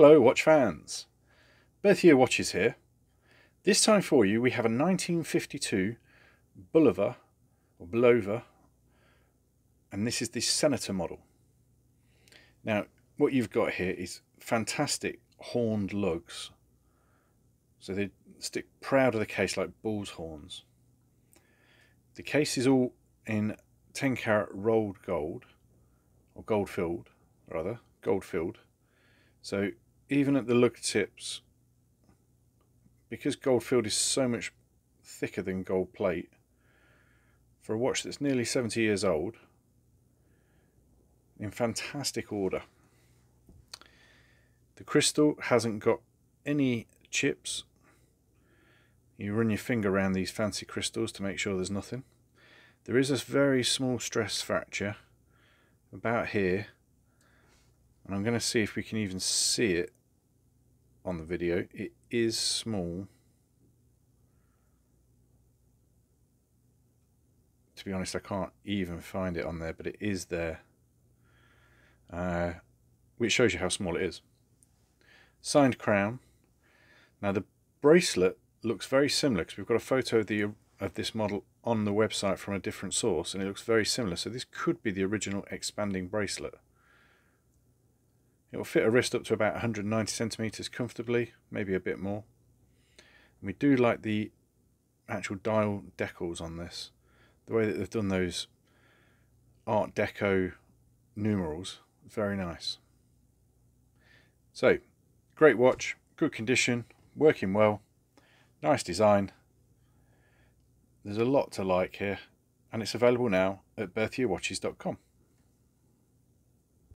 Hello watch fans, Birth Year Watches here. This time for you we have a 1952 Bulova, or Bulova, and this is the Senator model. Now what you've got here is fantastic horned lugs. So they stick proud of the case like bull's horns. The case is all in 10 carat rolled gold, or gold filled rather, gold filled. So even at the lug tips, because gold filled is so much thicker than gold plate, for a watch that's nearly 70 years old, in fantastic order. The crystal hasn't got any chips. You run your finger around these fancy crystals to make sure there's nothing. There is a very small stress fracture about here. And I'm going to see if we can even see it on the video. It is small. To be honest, I can't even find it on there, but it is there. Uh, which shows you how small it is signed crown. Now the bracelet looks very similar because we've got a photo of the of this model on the website from a different source and it looks very similar. So this could be the original expanding bracelet. It will fit a wrist up to about 190 centimeters comfortably, maybe a bit more. And we do like the actual dial decals on this. The way that they've done those Art Deco numerals, very nice. So Great watch, good condition, working well, nice design. There's a lot to like here and it's available now at birthyearwatches.com.